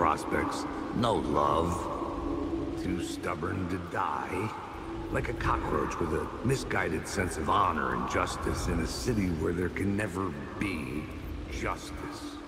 prospects, no love. Too stubborn to die. Like a cockroach with a misguided sense of honor and justice in a city where there can never be justice.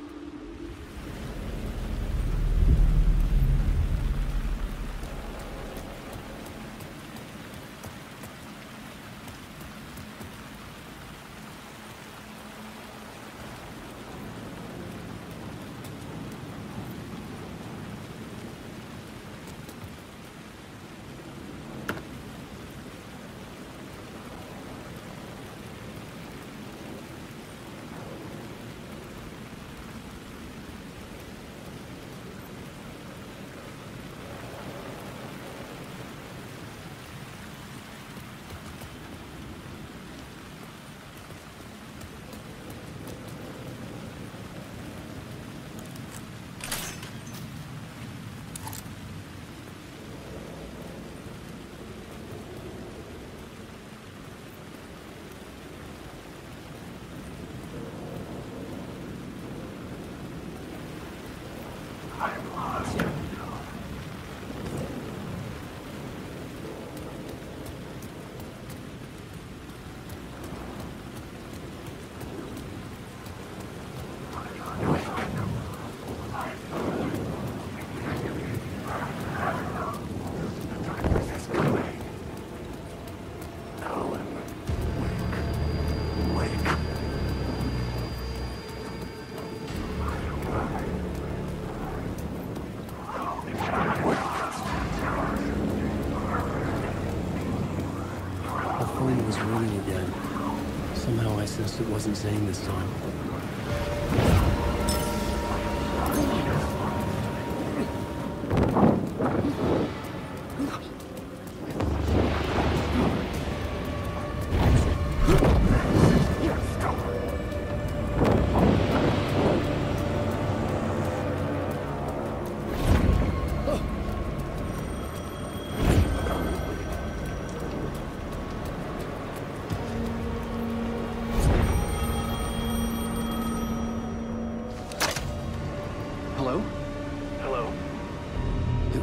The phone was ringing again. Somehow I sensed it wasn't Zane this time.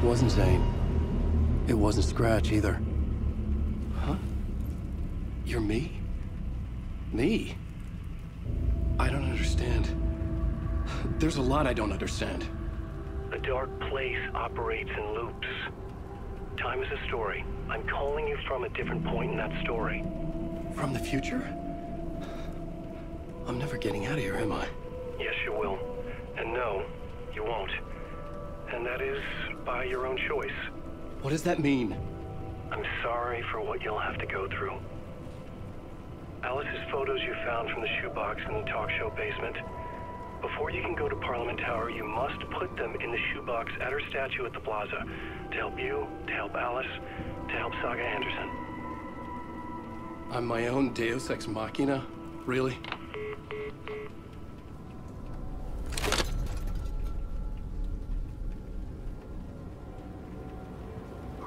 Wasn't Zane. It wasn't Scratch either. Huh? You're me? Me? I don't understand. There's a lot I don't understand. The dark place operates in loops. Time is a story. I'm calling you from a different point in that story. From the future? I'm never getting out of here, am I? By your own choice. What does that mean? I'm sorry for what you'll have to go through. Alice's photos you found from the shoebox in the talk show basement. Before you can go to Parliament Tower, you must put them in the shoebox at her statue at the plaza. To help you, to help Alice, to help Saga Anderson. I'm my own Deus Ex Machina? Really?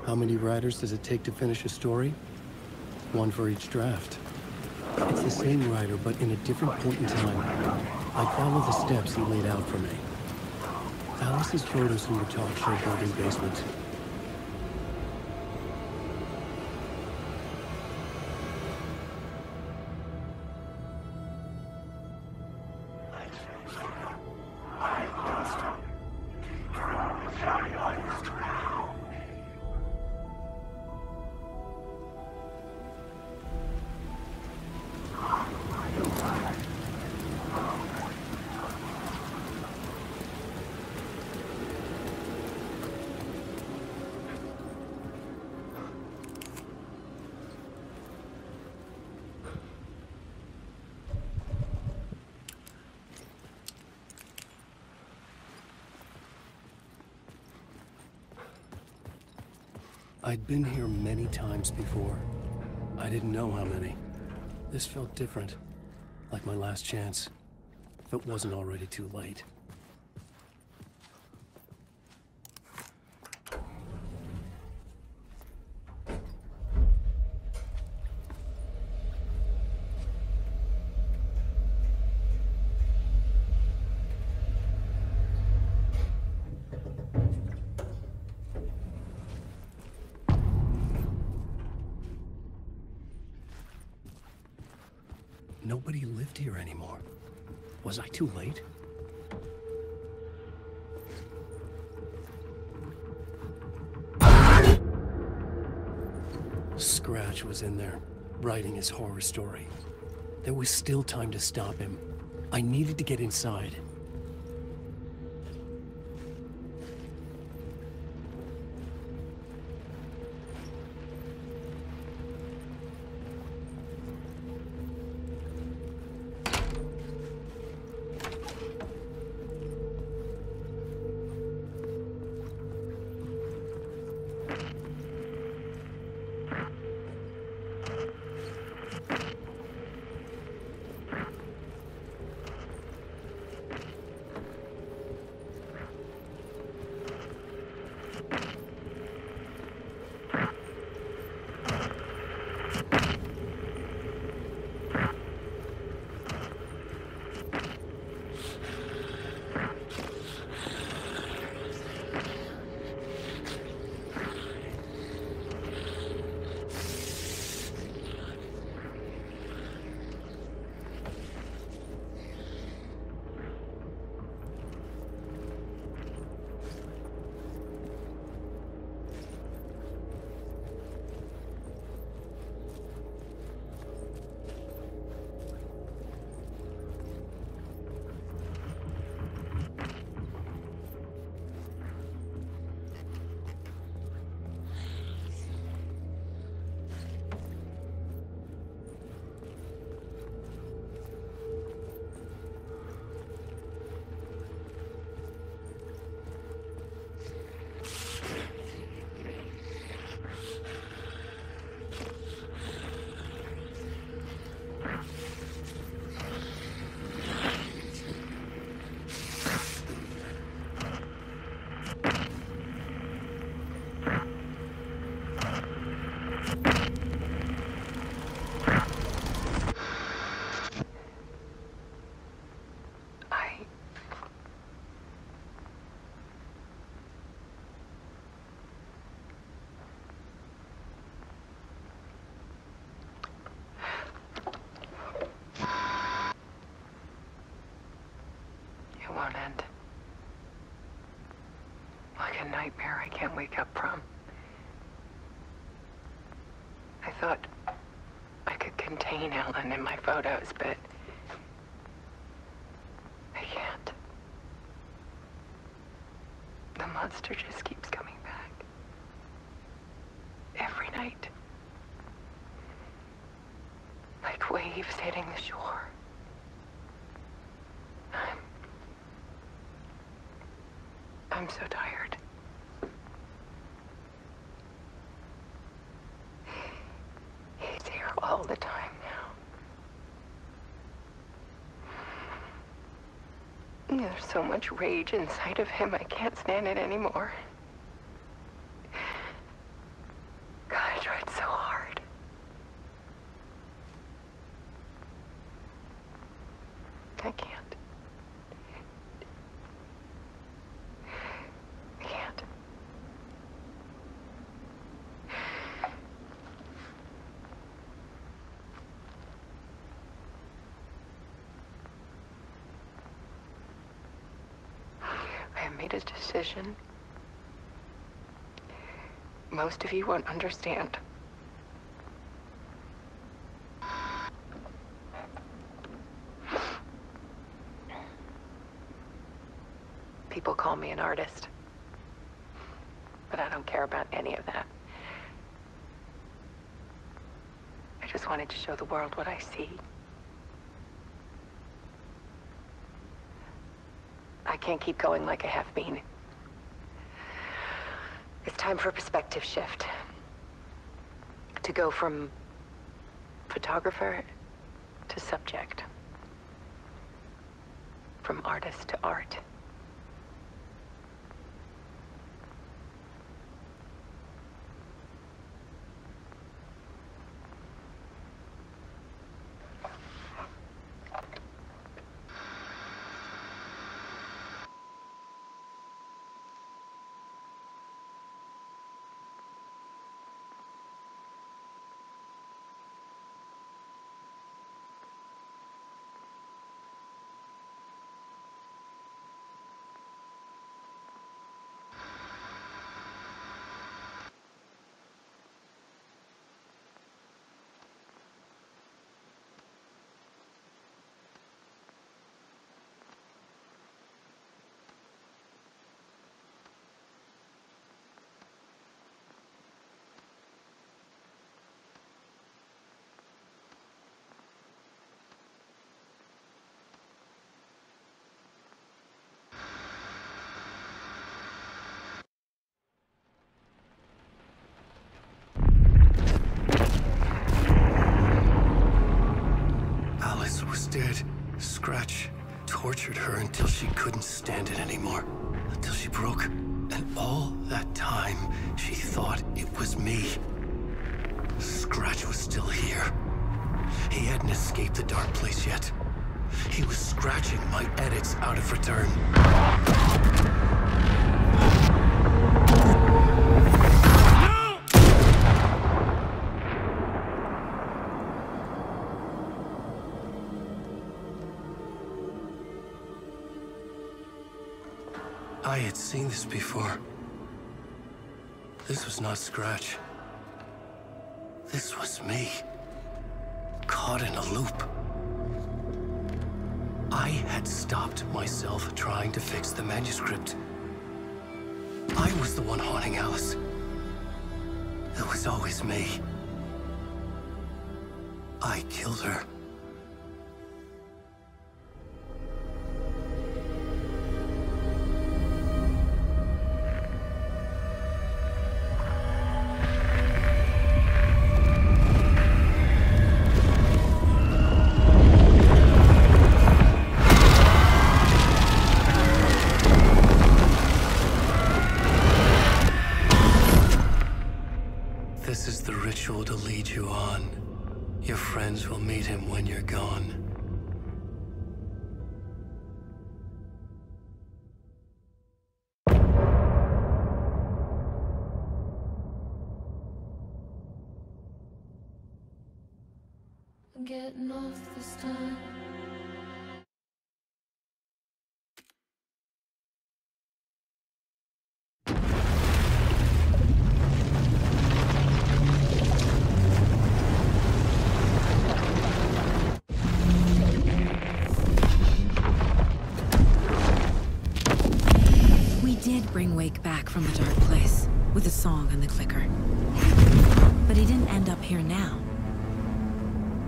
How many writers does it take to finish a story? One for each draft. It's the same writer, but in a different point in time. I follow the steps he laid out for me. Alice's photos in the talk show building basement. I'd been here many times before. I didn't know how many. This felt different. Like my last chance. If it wasn't already too late. Writing his horror story. There was still time to stop him. I needed to get inside. Nightmare I can't wake up from. I thought I could contain Ellen in my photos, but I can't. The monster just keeps coming back. Every night. Like waves hitting the shore. I'm. I'm so tired. He's here all the time now. There's so much rage inside of him, I can't stand it anymore. God, I tried so hard. I can't. I can't. I have made a Most of you won't understand. People call me an artist. But I don't care about any of that. I just wanted to show the world what I see. I can't keep going like I have been. It's time for a perspective shift. To go from photographer to subject. From artist to art. Her until she couldn't stand it anymore. Until she broke. And all that time, she thought it was me. Scratch was still here. He hadn't escaped the dark place yet. He was scratching my edits out of return. Had seen this before. This was not Scratch. This was me. Caught in a loop. I had stopped myself trying to fix the manuscript. I was the one haunting Alice. It was always me. I killed her.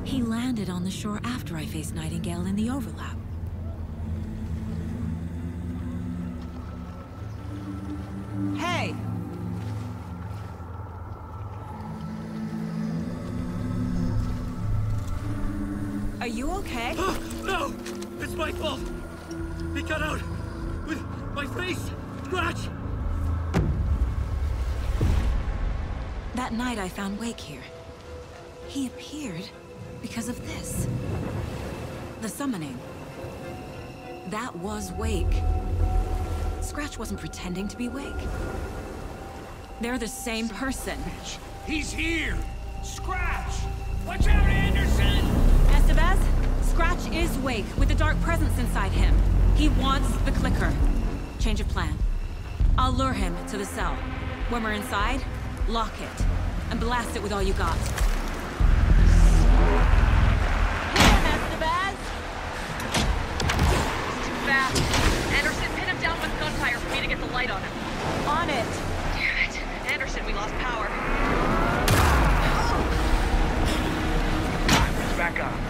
He landed on the shore after I faced Nightingale in the overlap. Hey! Are you okay? No! It's my fault! He got out! With my face! Scratch! That night I found Wake here. He appeared because of this. The summoning. That was Wake. Scratch wasn't pretending to be Wake. They're the same person. He's here! Scratch! Watch out, Anderson! Estevez, Scratch is Wake with a dark presence inside him. He wants the clicker. Change of plan. I'll lure him to the cell. When we're inside, lock it. And blast it with all you got. Fast. Anderson, pin him down with gunfire for me to get the light on him. On it! Damn it. Anderson, we lost power. Back up.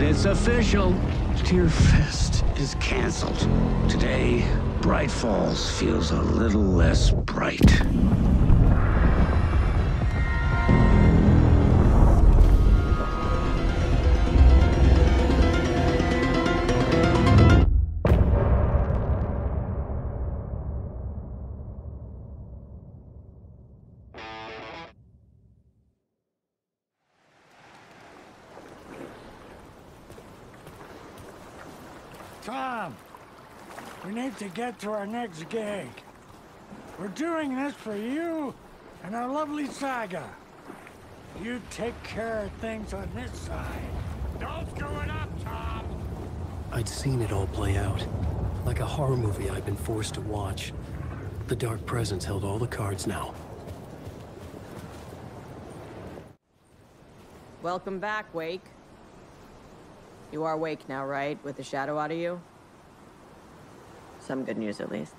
But it's official. Deerfest is canceled. Today, Bright Falls feels a little less bright. Tom, we need to get to our next gig. We're doing this for you and our lovely saga. You take care of things on this side. Don't screw it up, Tom! I'd seen it all play out. Like a horror movie I'd been forced to watch. The Dark Presence held all the cards now. Welcome back, Wake. You are awake now, right? With the shadow out of you? Some good news, at least.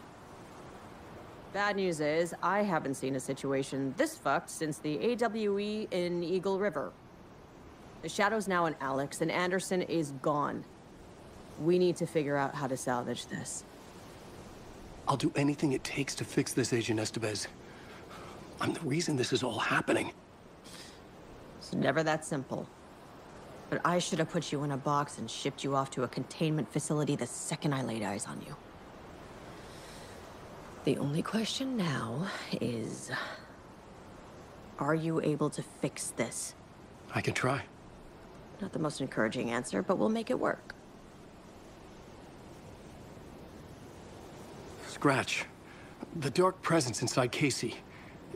Bad news is, I haven't seen a situation this fucked since the AWE in Eagle River. The shadow's now in Alex, and Anderson is gone. We need to figure out how to salvage this. I'll do anything it takes to fix this, Agent Estevez. I'm the reason this is all happening. It's never that simple. But I should have put you in a box and shipped you off to a containment facility the second I laid eyes on you. The only question now is... Are you able to fix this? I can try. Not the most encouraging answer, but we'll make it work. Scratch. The Dark Presence inside Casey.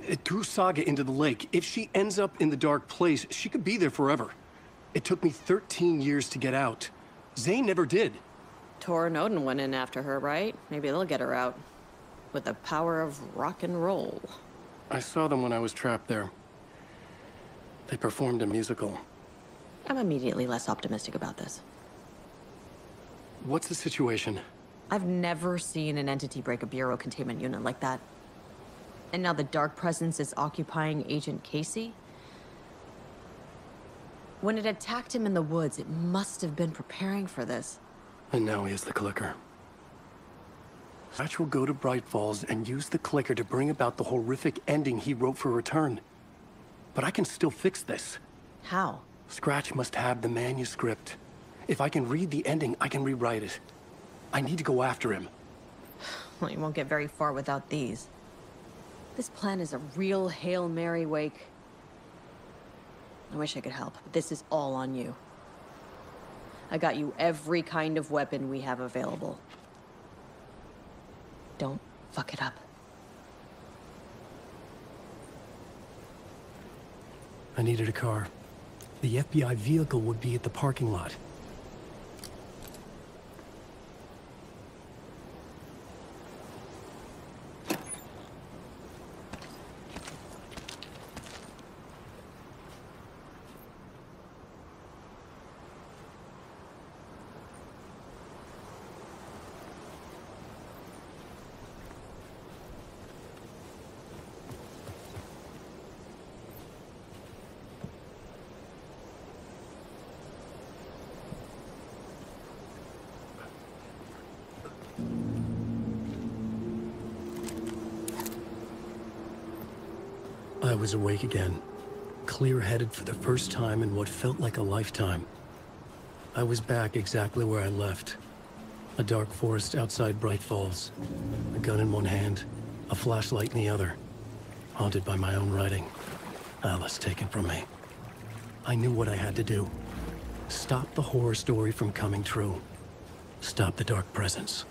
It threw Saga into the lake. If she ends up in the Dark Place, she could be there forever. It took me 13 years to get out. Zane never did. Tor and Odin went in after her, right? Maybe they'll get her out. With the power of rock and roll. I saw them when I was trapped there. They performed a musical. I'm immediately less optimistic about this. What's the situation? I've never seen an entity break a Bureau containment unit like that. And now the Dark Presence is occupying Agent Casey? When it attacked him in the woods, it must have been preparing for this. And now he has the clicker. Scratch will go to Bright Falls and use the clicker to bring about the horrific ending he wrote for Return. But I can still fix this. How? Scratch must have the manuscript. If I can read the ending, I can rewrite it. I need to go after him. Well, you won't get very far without these. This plan is a real Hail Mary wake. I wish I could help, but this is all on you. I got you every kind of weapon we have available. Don't fuck it up. I needed a car. The FBI vehicle would be at the parking lot. Was awake again, clear-headed for the first time in what felt like a lifetime. I was back exactly where I left. A dark forest outside Bright Falls. A gun in one hand, a flashlight in the other. Haunted by my own writing. Alice taken from me. I knew what I had to do. Stop the horror story from coming true. Stop the dark presence.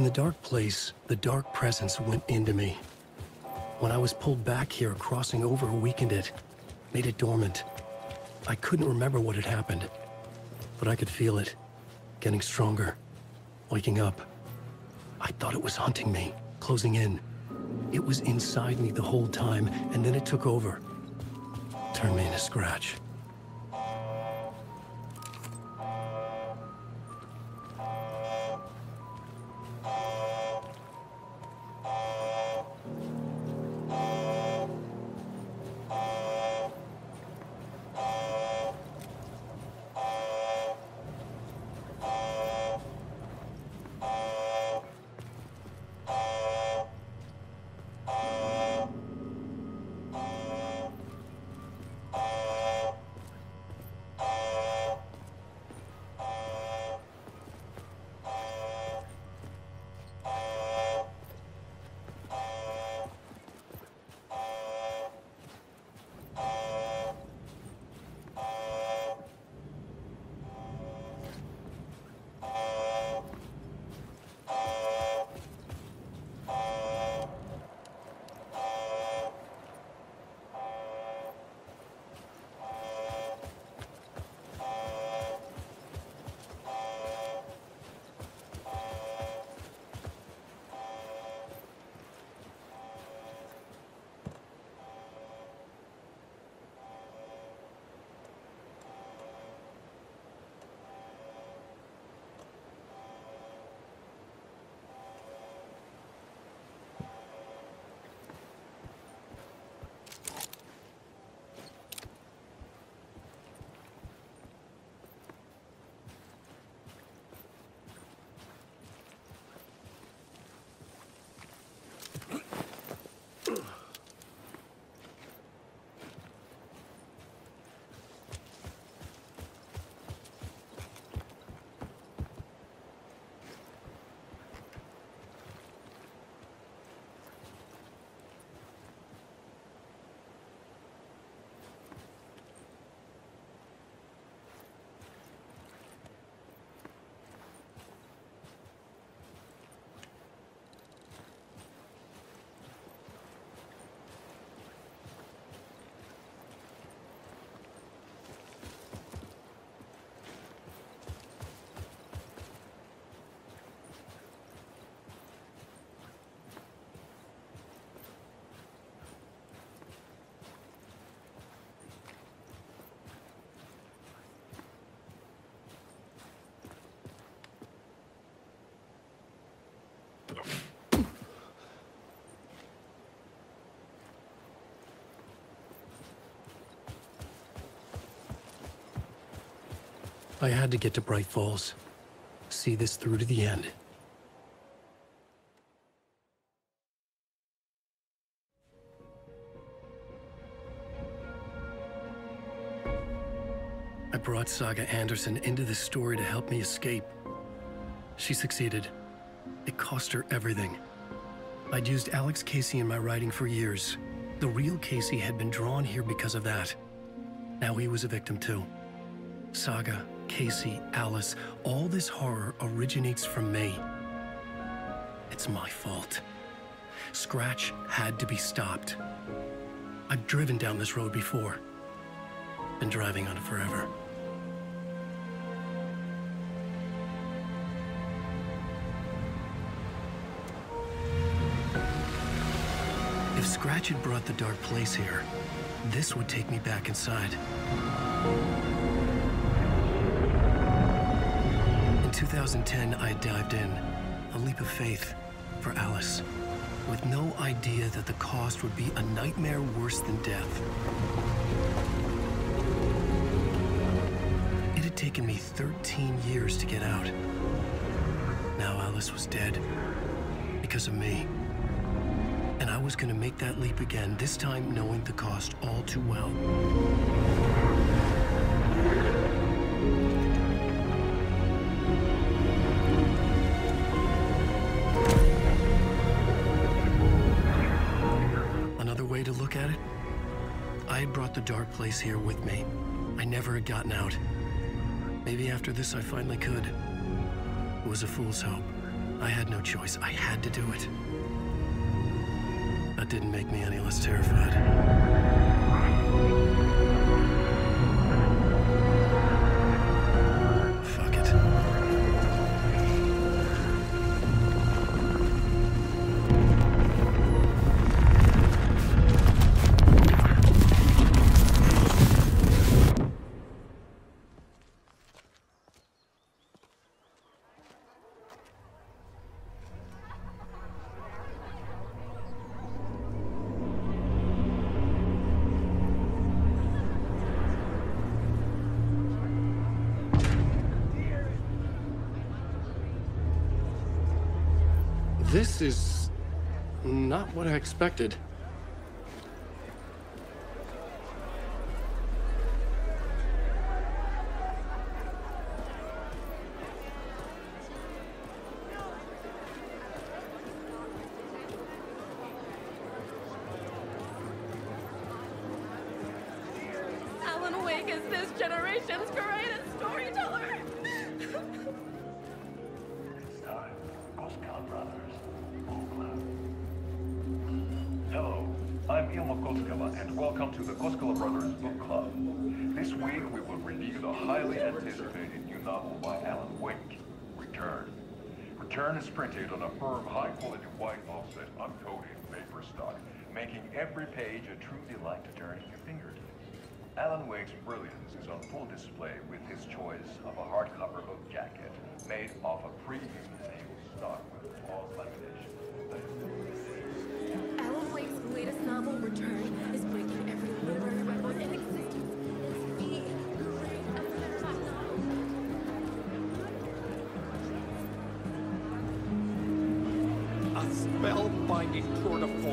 In the dark place, the dark presence went into me. When I was pulled back here, crossing over weakened it, made it dormant. I couldn't remember what had happened, but I could feel it, getting stronger, waking up. I thought it was hunting me, closing in. It was inside me the whole time, and then it took over. Turned me into Scratch. I had to get to Bright Falls. See this through to the end. I brought Saga Anderson into this story to help me escape. She succeeded. It cost her everything. I'd used Alex Casey in my writing for years. The real Casey had been drawn here because of that. Now he was a victim too. Saga, Casey, Alice, all this horror originates from me. It's my fault. Scratch had to be stopped. I've driven down this road before. Been driving on it forever. If Scratch had brought the Dark Place here, this would take me back inside. 2010, I dived in, a leap of faith for Alice, with no idea that the cost would be a nightmare worse than death. It had taken me 13 years to get out. Now Alice was dead because of me. And I was gonna make that leap again, this time knowing the cost all too well. Dark place here with me. I never had gotten out. Maybe after this I finally could. It was a fool's hope. I had no choice. I had to do it. That didn't make me any less terrified. Expected. Making every page a true delight to turn in your fingertips. Alan Wake's brilliance is on full display with his choice of a hardcover book jacket made of a premium naval stock with flawless lamination. Alan Wake's latest novel, Return, is breaking every literary record in existence. It's the great American novel. A spellbinding tour de force.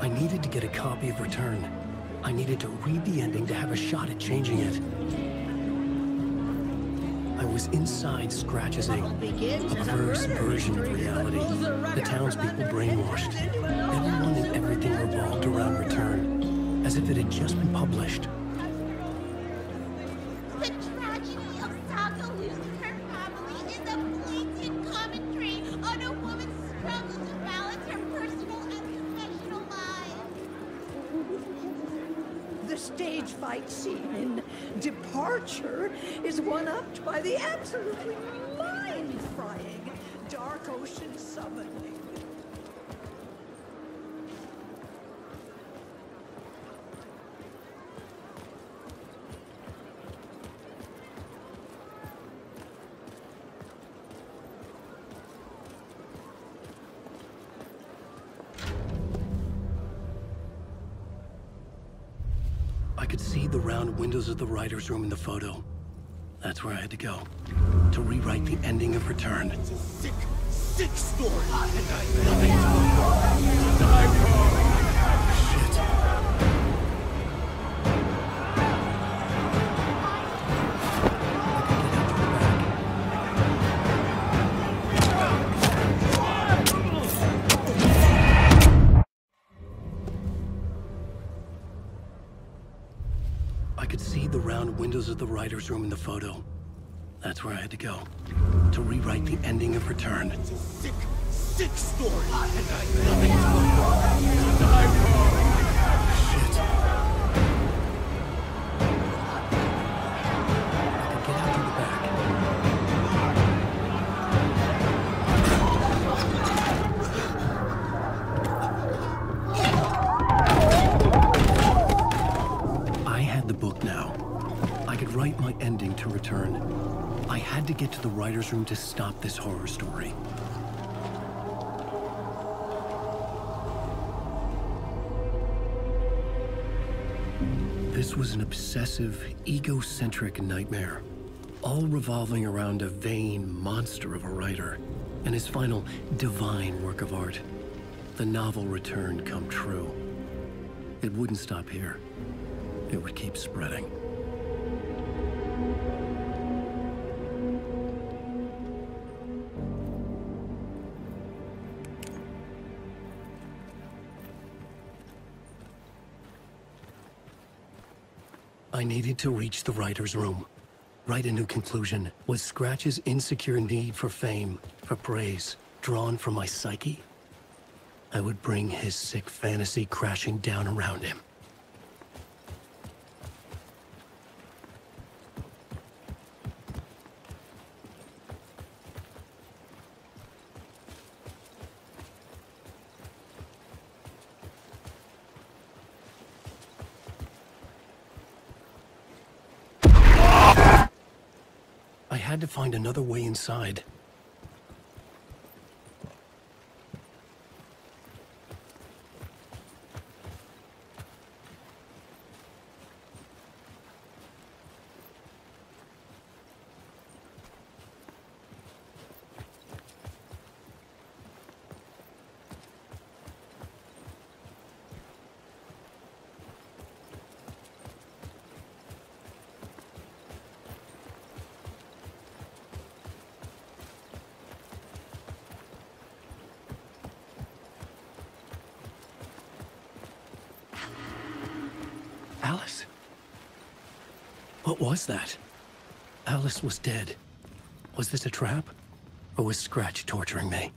I needed to get a copy of Return. I needed to read the ending to have a shot at changing it. I was inside Scratch's a perverse version of reality. The townspeople brainwashed. Everyone and everything revolved around Return, as if it had just been published. Absolutely mind-frying Dark Ocean Summoning. I could see the round windows of the writer's room in the photo. That's where I had to go. To rewrite the ending of Return. It's a Sick, sick story. Writer's room in the photo. That's where I had to go. To rewrite the ending of Return. It's a sick, sick story. I had to get to the writer's room to stop this horror story. This was an obsessive, egocentric nightmare, all revolving around a vain monster of a writer and his final divine work of art, the novel Return come true. It wouldn't stop here. It would keep spreading. I needed to reach the writer's room. write a new conclusion. Was Scratch's insecure need for fame, for praise, drawn from my psyche? I would bring his sick fantasy crashing down around him. Find another way inside. Alice? What was that? Alice was dead. Was this a trap? Or was Scratch torturing me?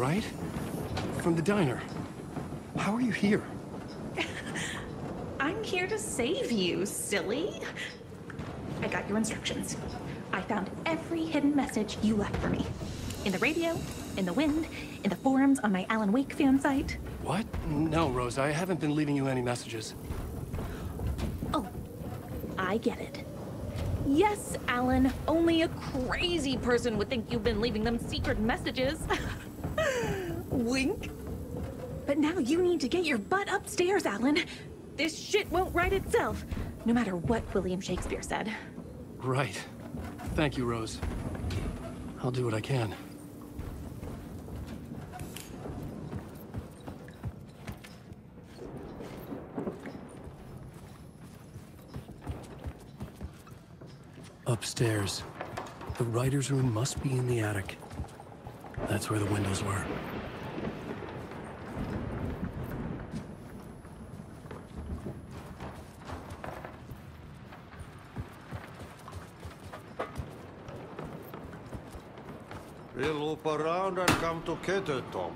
Right? From the diner. How are you here? I'm here to save you, silly. I got your instructions. I found every hidden message you left for me. In the radio, in the wind, in the forums on my Alan Wake fan site. What? No, Rose, I haven't been leaving you any messages. Oh, I get it. Yes, Alan, only a crazy person would think you've been leaving them secret messages. Wink. But now you need to get your butt upstairs, Alan. This shit won't right itself, no matter what William Shakespeare said. Right. Thank you, Rose. I'll do what I can. Upstairs. The writer's room must be in the attic. That's where the windows were. We'll loop around and come to Tom.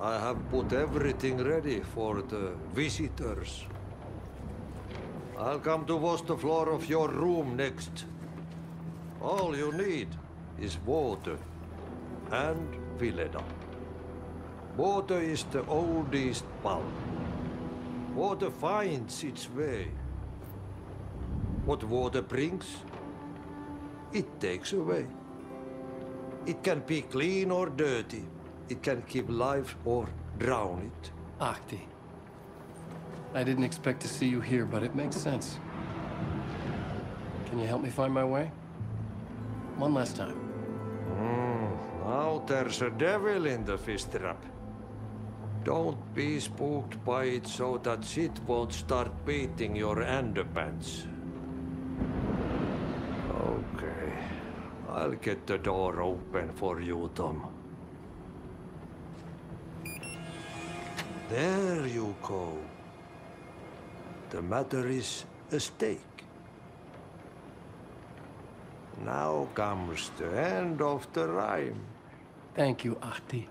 I have put everything ready for the visitors. I'll come to wash the floor of your room next. All you need is water and Vileda. Water is the oldest bulb. Water finds its way. What water brings, it takes away. It can be clean or dirty. It can keep life or drown it. Ahti. I didn't expect to see you here, but it makes sense. Can you help me find my way? One last time. Mm, now there's a devil in the fish trap. Don't be spooked by it so that shit won't start beating your underpants. Okay. I'll get the door open for you, Tom. There you go. The matter is a stake. Now comes the end of the rhyme. Thank you, Ahti.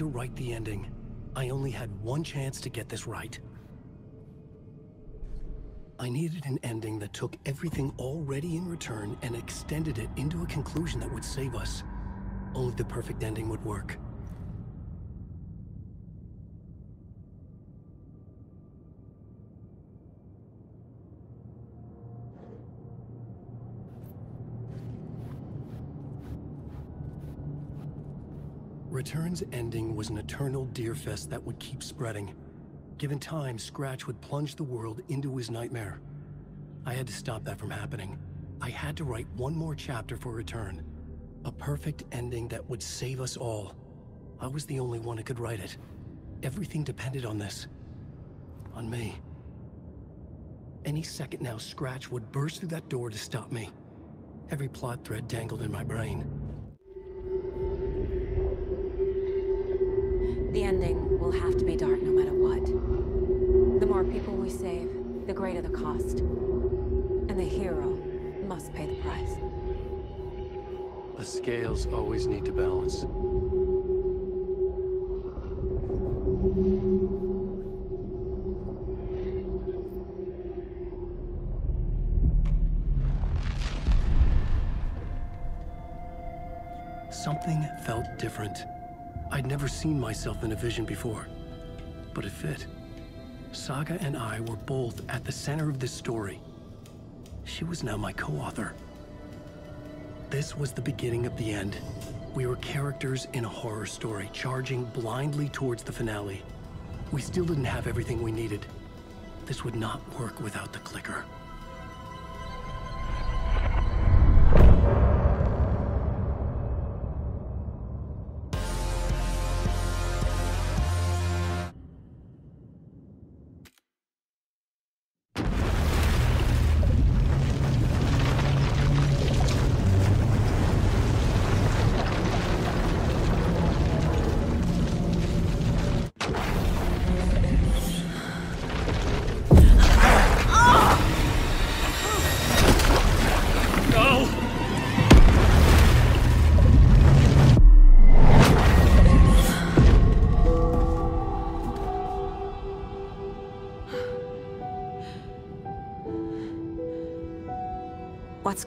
To write the ending. I only had one chance to get this right. I needed an ending that took everything already in return and extended it into a conclusion that would save us. Only the perfect ending would work. Return's ending was an eternal Deerfest that would keep spreading. Given time, Scratch would plunge the world into his nightmare. I had to stop that from happening. I had to write one more chapter for Return. A perfect ending that would save us all. I was the only one who could write it. Everything depended on this. On me. Any second now, Scratch would burst through that door to stop me. Every plot thread dangled in my brain. The ending will have to be dark no matter what. The more people we save, the greater the cost. And the hero must pay the price. The scales always need to balance. Something felt different. I'd never seen myself in a vision before, but it fit. Saga and I were both at the center of this story. She was now my co-author. This was the beginning of the end. We were characters in a horror story, charging blindly towards the finale. We still didn't have everything we needed. This would not work without the clicker.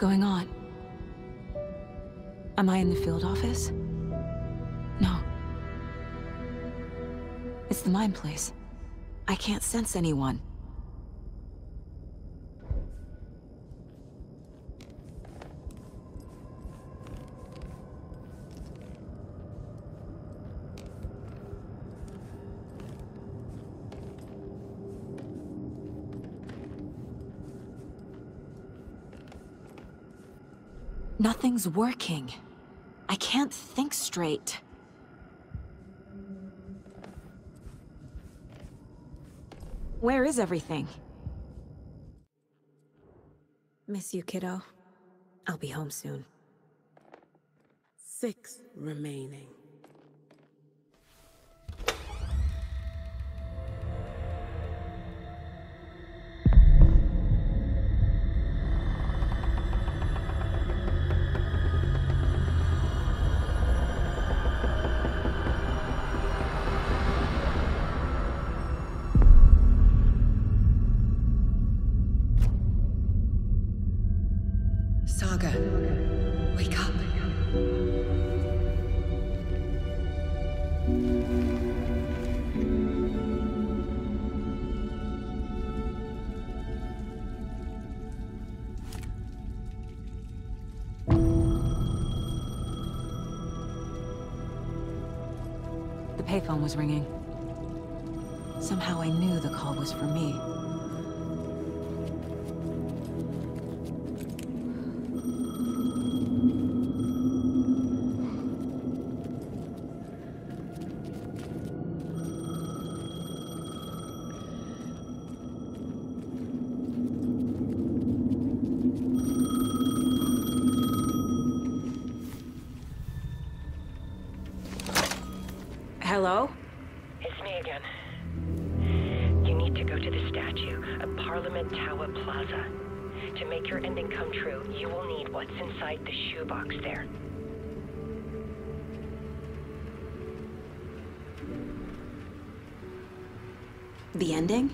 Going on? Am I in the field office? No. It's the mine place. I can't sense anyone. Nothing's working. I can't think straight. Where is everything? Miss you, kiddo. I'll be home soon. Six remaining. Payphone was ringing. Somehow I knew the call was for me. The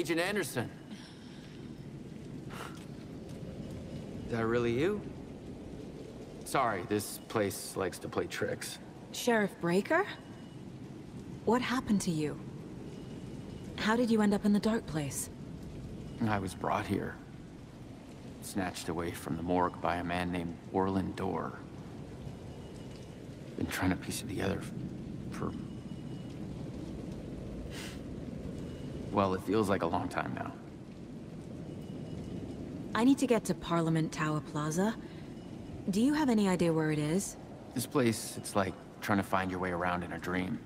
Agent Anderson. Is that really you? Sorry, this place likes to play tricks. Sheriff Breaker? What happened to you? How did you end up in the dark place? I was brought here. Snatched away from the morgue by a man named Warlin Door. Been trying to piece it together for... Well, it feels like a long time now. I need to get to Parliament Tower Plaza. Do you have any idea where it is? This place, it's like trying to find your way around in a dream.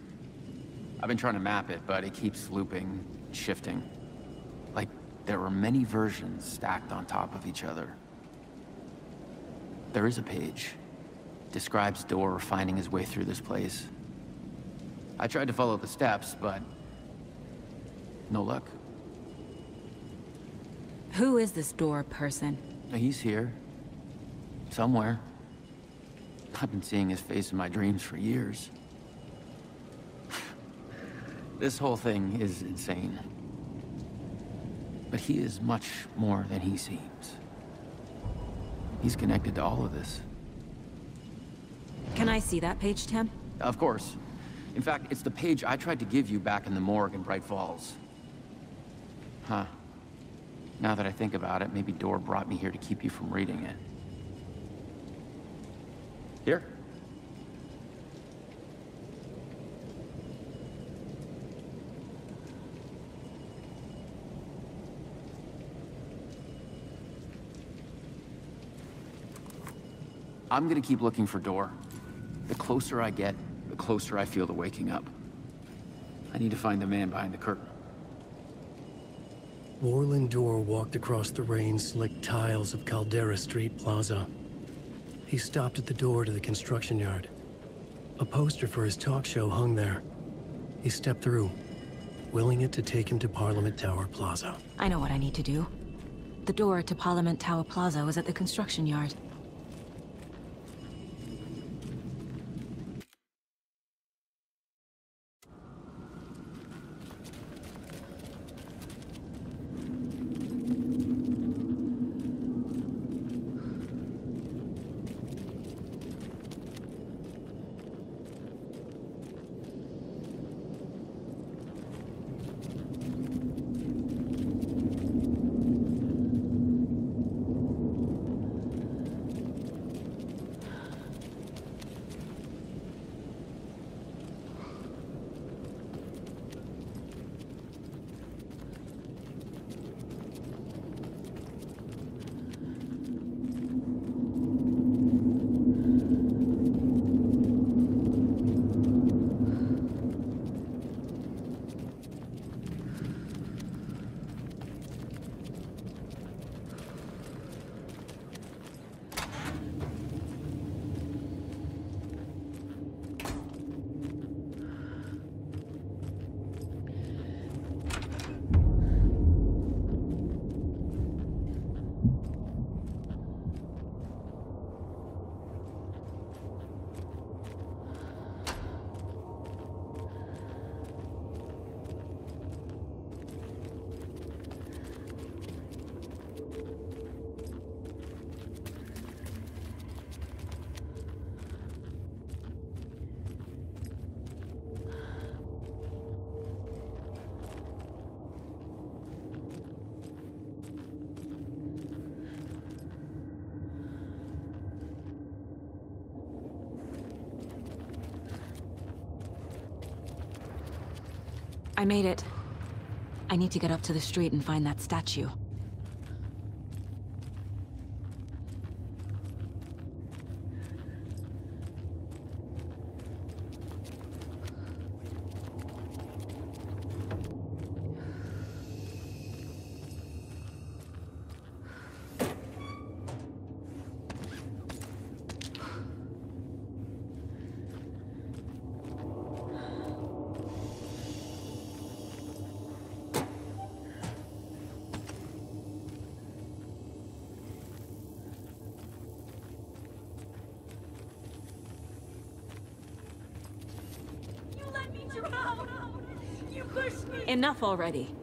I've been trying to map it, but it keeps looping, shifting. Like, there are many versions stacked on top of each other. There is a page. Describes Door finding his way through this place. I tried to follow the steps, but... No luck. Who is this Door person? He's here. Somewhere. I've been seeing his face in my dreams for years. this whole thing is insane. But he is much more than he seems. He's connected to all of this. Can I see that page, Tim? Of course. In fact, it's the page I tried to give you back in the morgue in Bright Falls. Huh. Now that I think about it, maybe Door brought me here to keep you from reading it. Here. I'm gonna keep looking for Door. The closer I get, the closer I feel to waking up. I need to find the man behind the curtain. Warlin Door walked across the rain-slicked tiles of Caldera Street Plaza. He stopped at the door to the construction yard. A poster for his talk show hung there. He stepped through, willing it to take him to Parliament Tower Plaza. I know what I need to do. The door to Parliament Tower Plaza was at the construction yard. I made it. I need to get up to the street and find that statue. You let me drown! You pushed me! Enough already.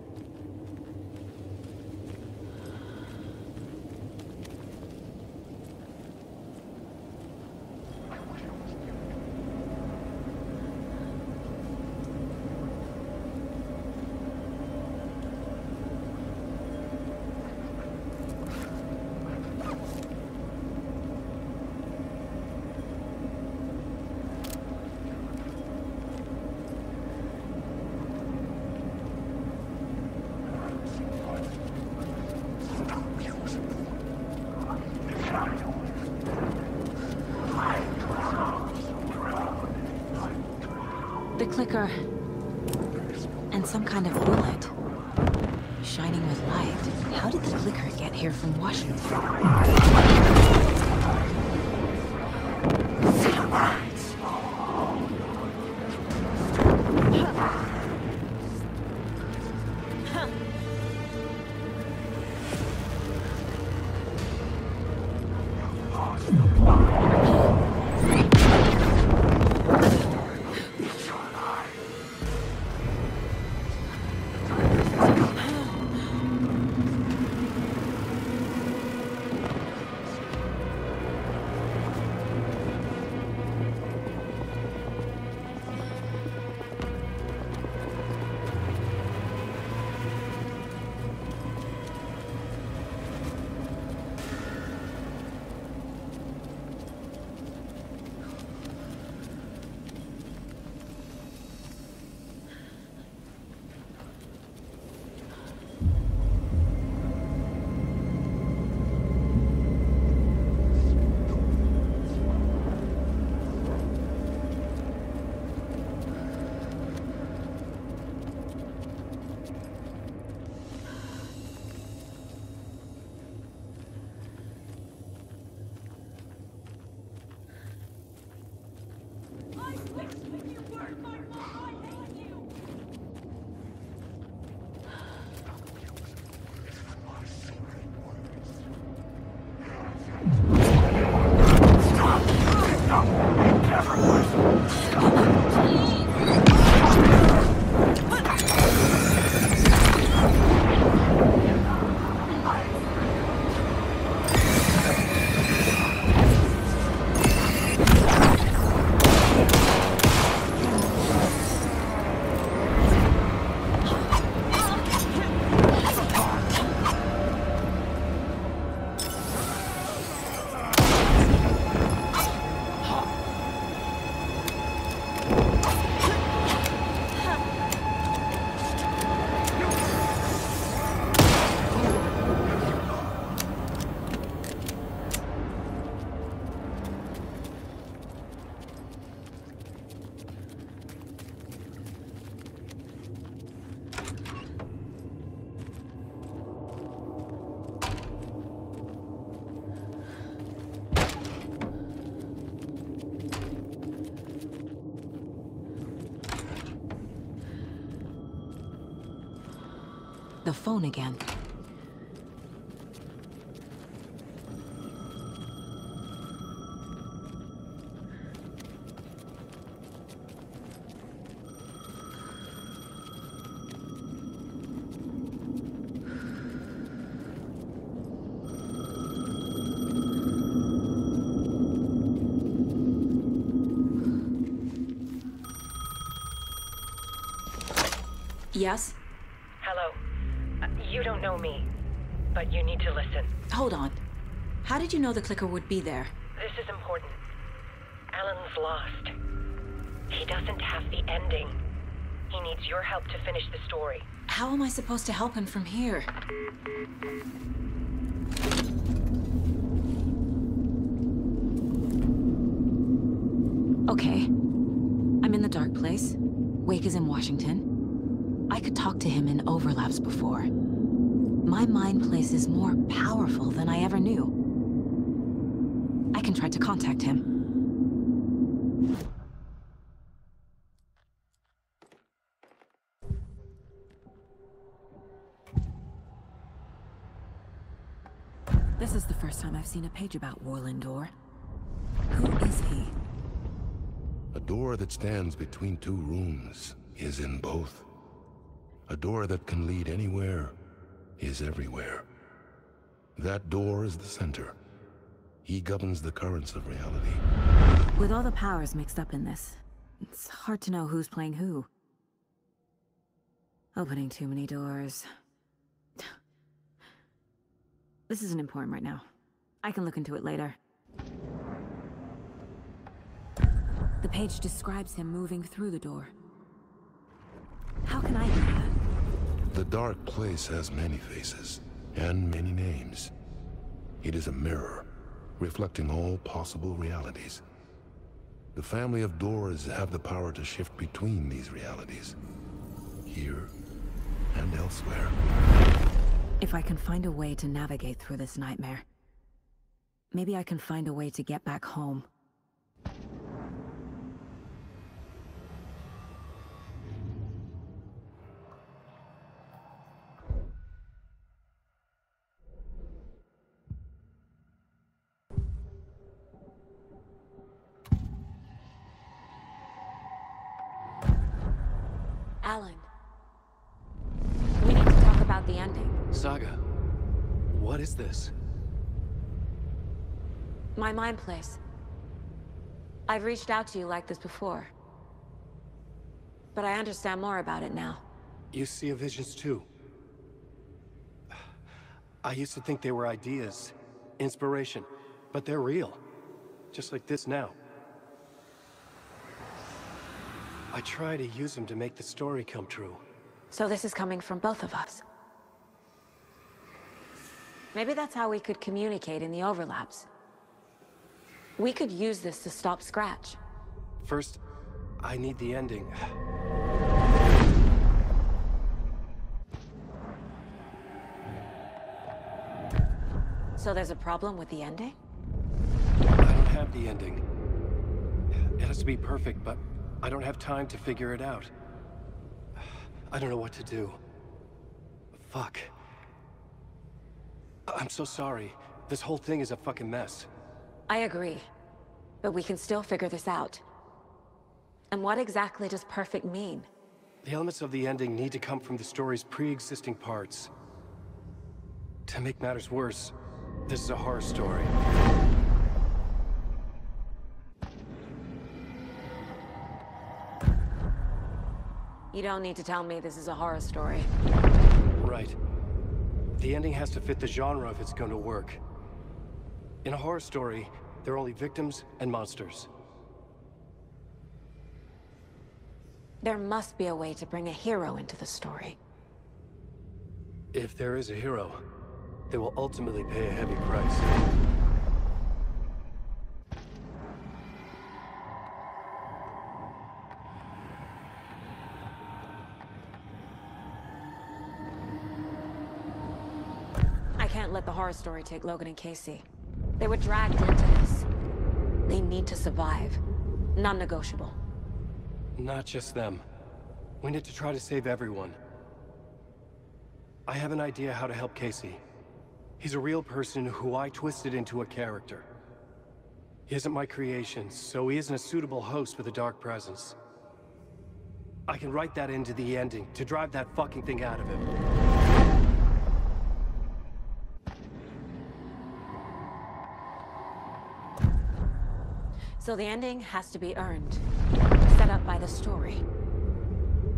Phone again. Yes? But you need to listen. Hold on. How did you know the clicker would be there? This is important. Alan's lost. He doesn't have the ending. He needs your help to finish the story. How am I supposed to help him from here? Okay. I'm in the dark place. Wake is in Washington. I could talk to him in overlaps before. My mind place is more powerful than I ever knew. I can try to contact him. This is the first time I've seen a page about Warlin Door. Who is he? A door that stands between two rooms is in both. A door that can lead anywhere is everywhere. That door is the center. He governs the currents of reality. With all the powers mixed up in this, it's hard to know who's playing who. Opening too many doors. This isn't important right now. I can look into it later. The page describes him moving through the door. How can I? The dark place has many faces and many names. It is a mirror, reflecting all possible realities. The family of doors have the power to shift between these realities. Here and elsewhere. If I can find a way to navigate through this nightmare, maybe I can find a way to get back home. Alan. We need to talk about the ending. Saga, what is this? My mind place. I've reached out to you like this before. But I understand more about it now. You see a visions too. I used to think they were ideas, inspiration, but they're real. Just like this now. I try to use them to make the story come true. So this is coming from both of us. Maybe that's how we could communicate in the overlaps. We could use this to stop Scratch. First, I need the ending. So there's a problem with the ending? I don't have the ending. It has to be perfect, but I don't have time to figure it out. I don't know what to do. Fuck. I'm so sorry. This whole thing is a fucking mess. I agree. But we can still figure this out. And what exactly does perfect mean? The elements of the ending need to come from the story's pre-existing parts. To make matters worse, this is a horror story. You don't need to tell me this is a horror story. Right. The ending has to fit the genre if it's going to work. In a horror story, there are only victims and monsters. There must be a way to bring a hero into the story. If there is a hero, they will ultimately pay a heavy price. Horror story take Logan and Casey. They were dragged into this. They need to survive. Non-negotiable. Not just them. We need to try to save everyone. I have an idea how to help Casey. He's a real person who I twisted into a character. He isn't my creation, so he isn't a suitable host with a dark presence. I can write that into the ending to drive that fucking thing out of him. So the ending has to be earned. Set up by the story.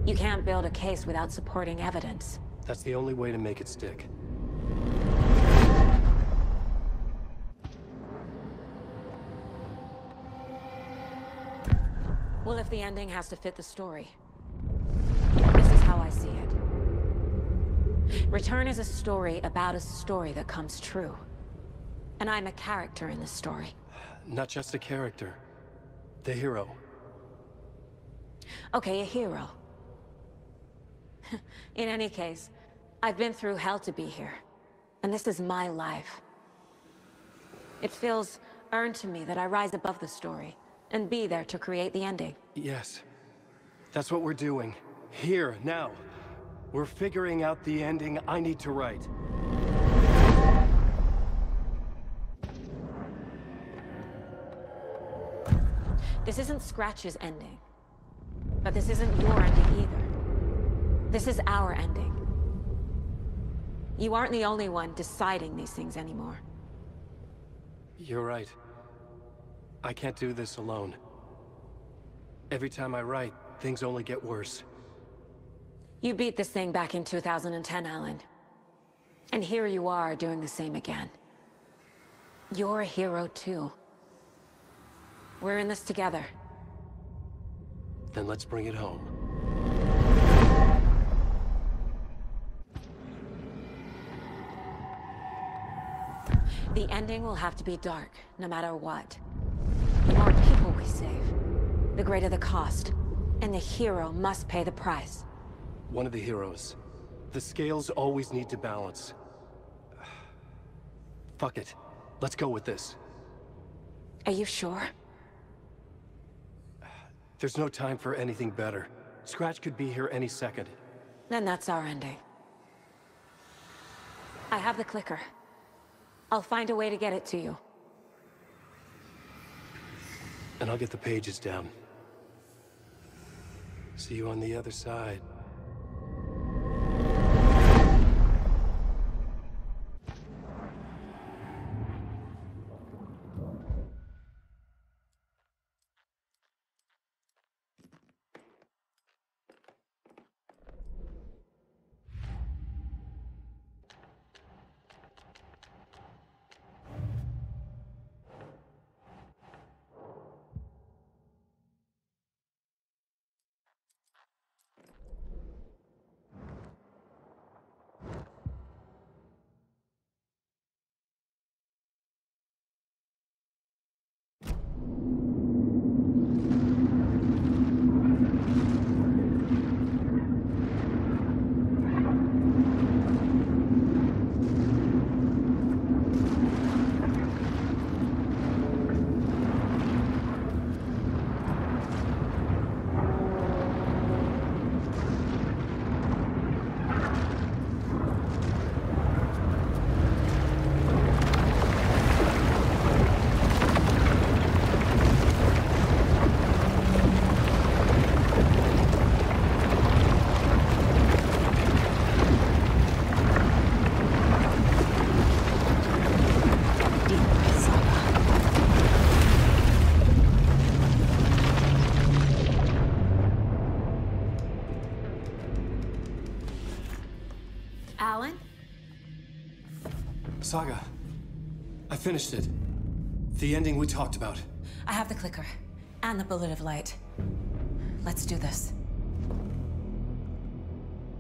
You can't build a case without supporting evidence. That's the only way to make it stick. Well, if the ending has to fit the story. This is how I see it. Return is a story about a story that comes true. And I'm a character in this story. Not just a character. The hero. Okay, a hero. In any case, I've been through hell to be here. And this is my life. It feels earned to me that I rise above the story and be there to create the ending. Yes. That's what we're doing. Here, now. We're figuring out the ending I need to write. This isn't Scratch's ending. But this isn't your ending either. This is our ending. You aren't the only one deciding these things anymore. You're right. I can't do this alone. Every time I write, things only get worse. You beat this thing back in 2010, Alan. And here you are doing the same again. You're a hero too. We're in this together. Then let's bring it home. The ending will have to be dark, no matter what. The more people we save, the greater the cost. And the hero must pay the price. One of the heroes. The scales always need to balance. Fuck it. Let's go with this. Are you sure? There's no time for anything better. Scratch could be here any second. Then that's our ending. I have the clicker. I'll find a way to get it to you. And I'll get the pages down. See you on the other side. Saga. I finished it. The ending we talked about. I have the clicker. And the bullet of light. Let's do this.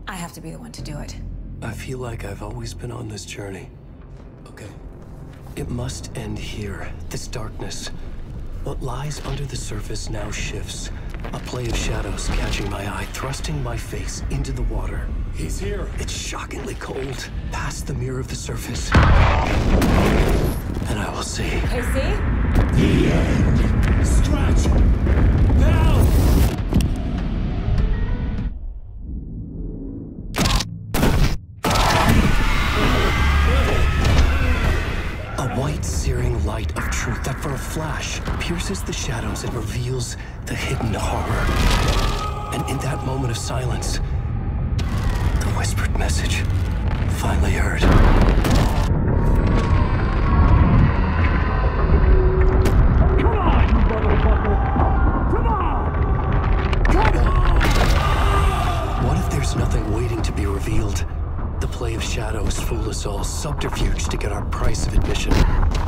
I have to be the one to do it. I feel like I've always been on this journey. Okay. It must end here, this darkness. What lies under the surface now shifts. A play of shadows catching my eye, thrusting my face into the water. He's here. It's shockingly cold, past the mirror of the surface. And I will see. Casey? The end. Pierces the shadows and reveals the hidden horror. And in that moment of silence, the whispered message finally heard. Come on, brother Buffalo! Come on! What if there's nothing waiting to be revealed? The play of shadows fool us all, subterfuge to get our price of admission.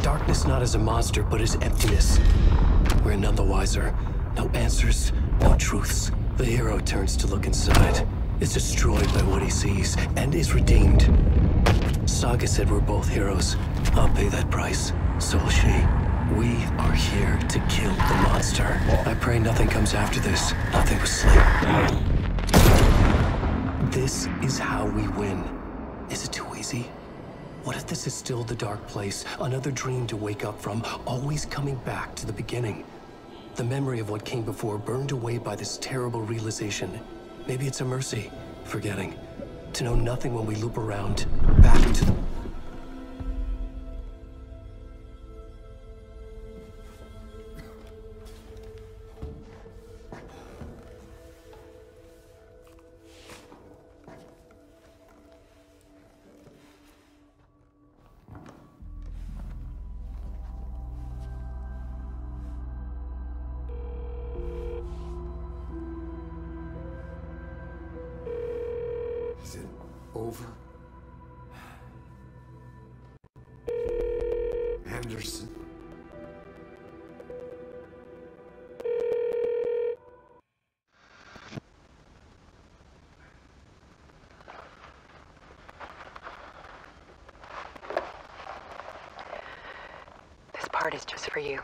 Darkness not as a monster, but as emptiness. We're none the wiser. No answers, no truths. The hero turns to look inside, is destroyed by what he sees, and is redeemed. Saga said we're both heroes. I'll pay that price. So will she. We are here to kill the monster. I pray nothing comes after this. Nothing but sleep. This is how we win. Is it too easy? What if this is still the dark place? Another dream to wake up from, always coming back to the beginning. The memory of what came before burned away by this terrible realization. Maybe it's a mercy, forgetting. To know nothing when we loop around, back into the... is just for you.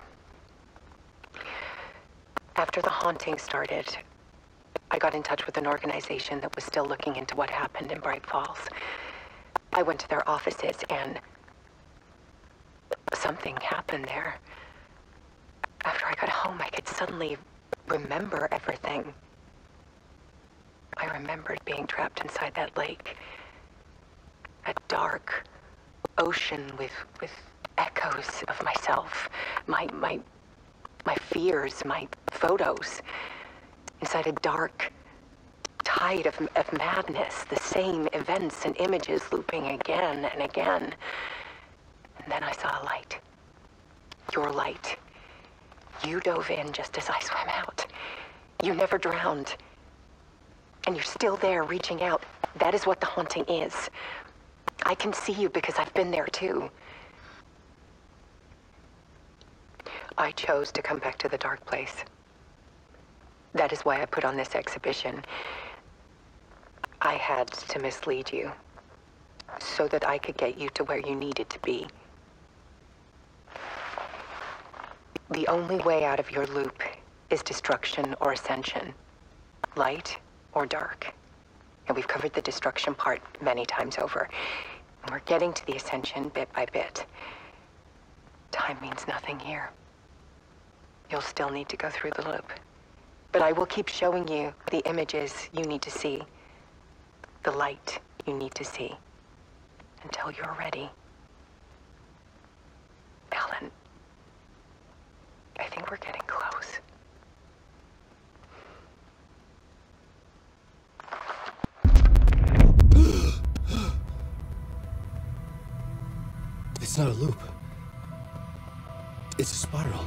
After the haunting started, I got in touch with an organization that was still looking into what happened in Bright Falls. I went to their offices and something happened there. After I got home, I could suddenly remember everything. I remembered being trapped inside that lake. A dark ocean with with echoes of myself, my my my fears, my photos. Inside a dark tide of, of madness, the same events and images looping again and again. And then I saw a light. Your light. You dove in just as I swam out. You never drowned. And you're still there reaching out. That is what the haunting is. I can see you because I've been there too. I chose to come back to the dark place. That is why I put on this exhibition. I had to mislead you so that I could get you to where you needed to be. The only way out of your loop is destruction or ascension, light or dark. And we've covered the destruction part many times over. We're getting to the ascension bit by bit. Time means nothing here. You'll still need to go through the loop. But I will keep showing you the images you need to see, the light you need to see, until you're ready. Alan, I think we're getting close. It's not a loop. It's a spiral.